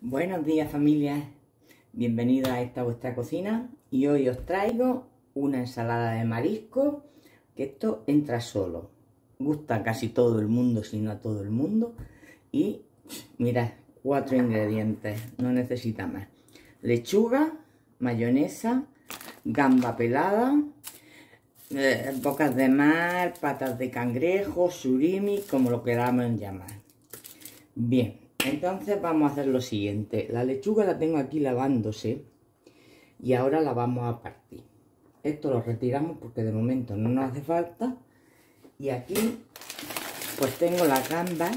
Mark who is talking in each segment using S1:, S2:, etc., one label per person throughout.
S1: Buenos días familia, bienvenidos a esta vuestra cocina y hoy os traigo una ensalada de marisco que esto entra solo, gusta casi todo el mundo, si no a todo el mundo. Y mirad, cuatro ingredientes, no necesita más, lechuga, mayonesa, gamba pelada, eh, bocas de mar, patas de cangrejo, surimi, como lo queramos llamar. Bien, entonces vamos a hacer lo siguiente. La lechuga la tengo aquí lavándose y ahora la vamos a partir. Esto lo retiramos porque de momento no nos hace falta. Y aquí pues tengo la gamba.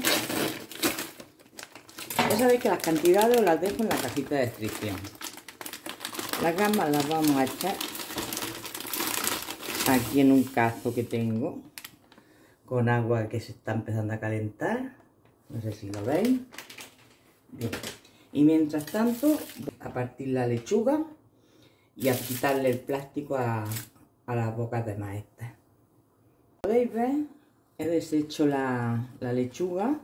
S1: Ya sabéis que las cantidades las dejo en la cajita de descripción. Las gambas las vamos a echar aquí en un cazo que tengo con agua que se está empezando a calentar. No sé si lo veis. Y mientras tanto, a partir la lechuga y a quitarle el plástico a, las bocas de maestra. Podéis ver, he deshecho la, la lechuga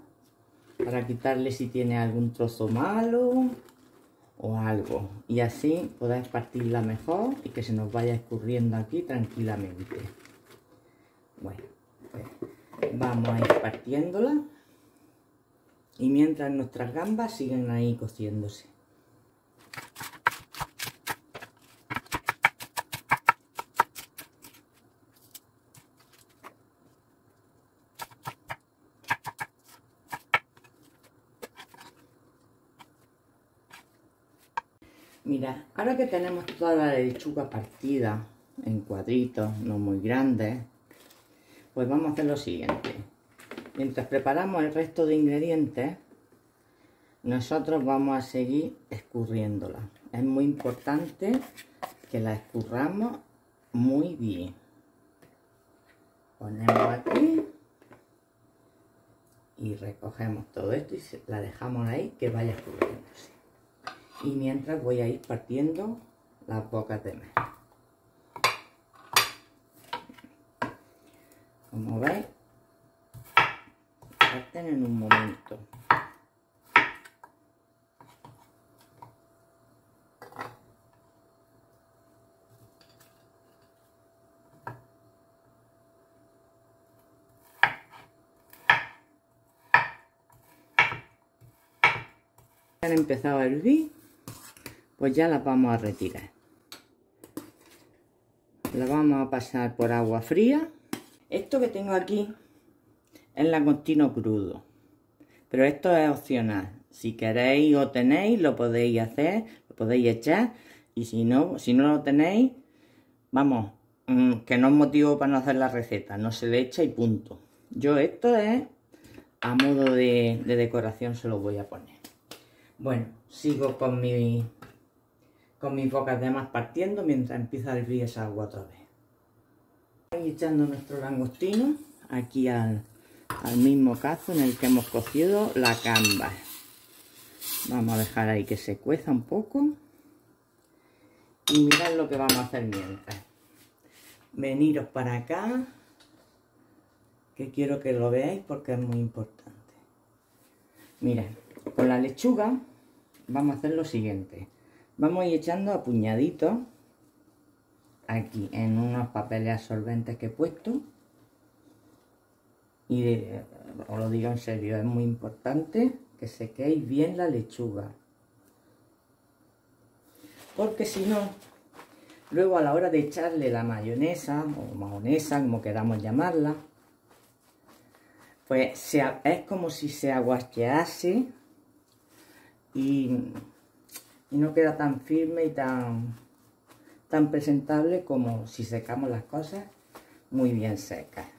S1: para quitarle si tiene algún trozo malo o algo. Y así podéis partirla mejor y que se nos vaya escurriendo aquí tranquilamente. Bueno, pues vamos a ir partiéndola y mientras nuestras gambas siguen ahí cociéndose. Mira, ahora que tenemos toda la lechuga partida en cuadritos, no muy grandes, pues vamos a hacer lo siguiente. Mientras preparamos el resto de ingredientes, nosotros vamos a seguir escurriéndola. Es muy importante que la escurramos muy bien. Ponemos aquí y recogemos todo esto y la dejamos ahí que vaya escurriéndose. Y mientras voy a ir partiendo las bocas de mel. Como veis, en un momento. Han empezado a hervir, pues ya las vamos a retirar. La vamos a pasar por agua fría. Esto que tengo aquí la langostino crudo. Pero esto es opcional. Si queréis o tenéis, lo podéis hacer, lo podéis echar. Y si no, si no lo tenéis, vamos, mm, que no es motivo para no hacer la receta. No se le echa y punto. Yo esto es a modo de, decoración se lo voy a poner. Bueno, sigo con mi con mis bocas de más partiendo mientras empieza a hervir esa agua otra vez. echando nuestro langostino aquí al, al mismo cazo en el que hemos cocido la camba. Vamos a dejar ahí que se cueza un poco. Y mirad lo que vamos a hacer mientras. Veniros para acá, que quiero que lo veáis porque es muy importante. Miren, con la lechuga vamos a hacer lo siguiente. Vamos a ir echando a puñaditos aquí en unos papeles absorbentes que he puesto y os lo digo en serio, es muy importante que sequéis bien la lechuga. Porque si no, luego a la hora de echarle la mayonesa o mayonesa, como queramos llamarla, pues es como si se aguasquease y, y no queda tan firme y tan, tan presentable como si secamos las cosas muy bien secas.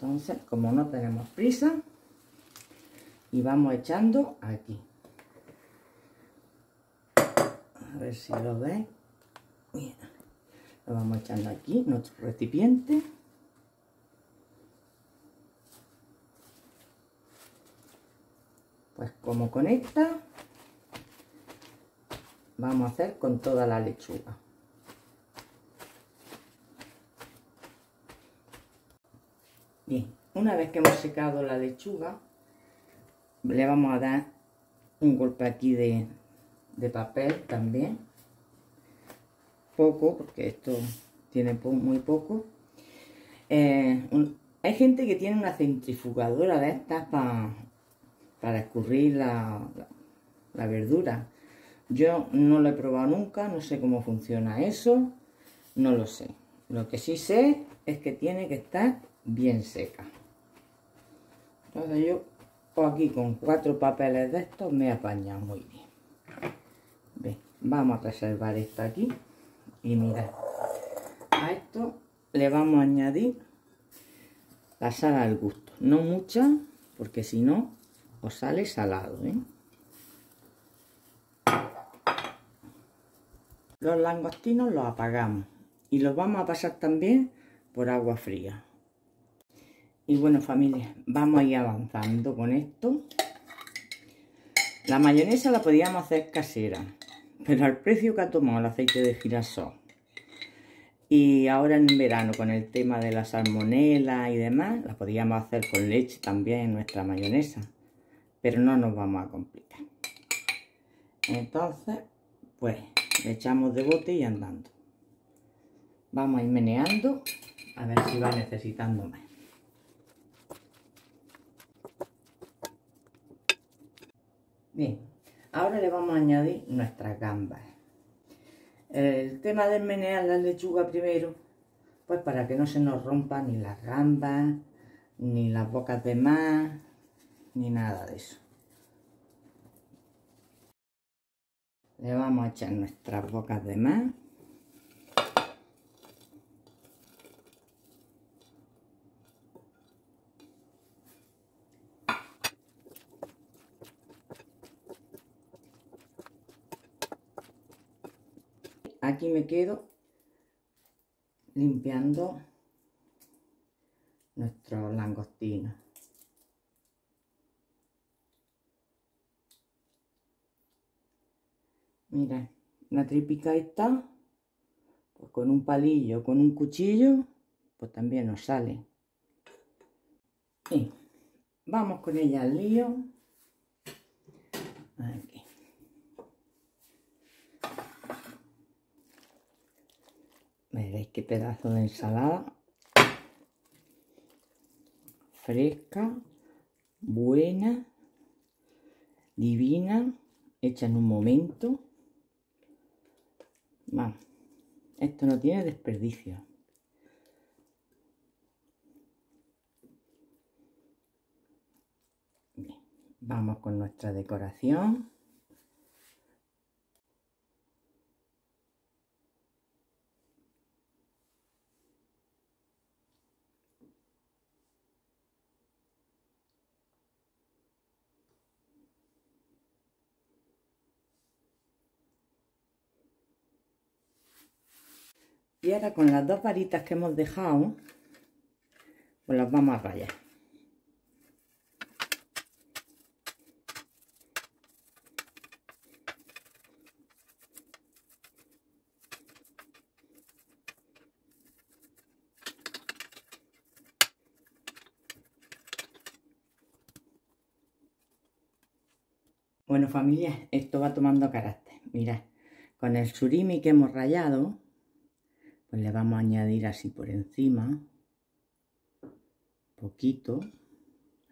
S1: Entonces, como no tenemos prisa, y vamos echando aquí. A ver si lo veis. Lo vamos echando aquí, nuestro recipiente. Pues como conecta, vamos a hacer con toda la lechuga. Bien, una vez que hemos secado la lechuga, le vamos a dar un golpe aquí de, papel también. Poco, porque esto tiene muy poco. Eh, hay gente que tiene una centrifugadora de estas para escurrir la, la verdura. Yo no lo he probado nunca, no sé cómo funciona eso, no lo sé. Lo que sí sé es que tiene que estar bien seca. Entonces yo aquí con cuatro papeles de estos me apaña muy bien. vamos a reservar esto aquí y mirad. A esto le vamos a añadir la sal al gusto. No mucha, porque si no os sale salado. ¿eh? Los langostinos los apagamos y los vamos a pasar también por agua fría. Y bueno familia, vamos a ir avanzando con esto. La mayonesa la podíamos hacer casera, pero al precio que ha tomado el aceite de girasol y ahora en verano con el tema de la salmonela y demás, la podíamos hacer con leche también nuestra mayonesa, pero no nos vamos a complicar. Entonces, pues le echamos de bote y andando. Vamos a ir meneando a ver si va necesitando más. Bien, ahora le vamos a añadir nuestras gambas. El tema de menear la lechuga primero, pues para que no se nos rompan ni las gambas, ni las bocas de más, ni nada de eso. Le vamos a echar nuestras bocas de más. Aquí quedo limpiando nuestro langostino. Mira, una tripica está, pues con un palillo, con un cuchillo, pues también nos sale. Y vamos con ella al lío. Veréis qué pedazo de ensalada. Fresca, buena, divina, hecha en un momento. Vamos, esto no tiene desperdicio. vamos con nuestra decoración. Y ahora con las dos varitas que hemos dejado, pues las vamos a rayar. Bueno familia, esto va tomando carácter. Mirad, con el surimi que hemos rayado, pues le vamos a añadir así por encima poquito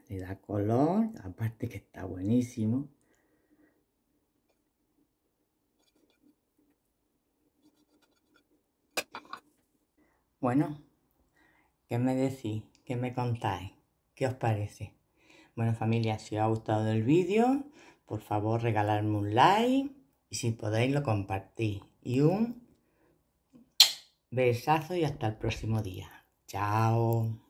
S1: le da color aparte que está buenísimo bueno ¿qué me decís? ¿qué me contáis? ¿qué os parece? bueno familia si os ha gustado el vídeo por favor regalarme un like y si podéis lo compartís y un Besazo y hasta el próximo día. Chao.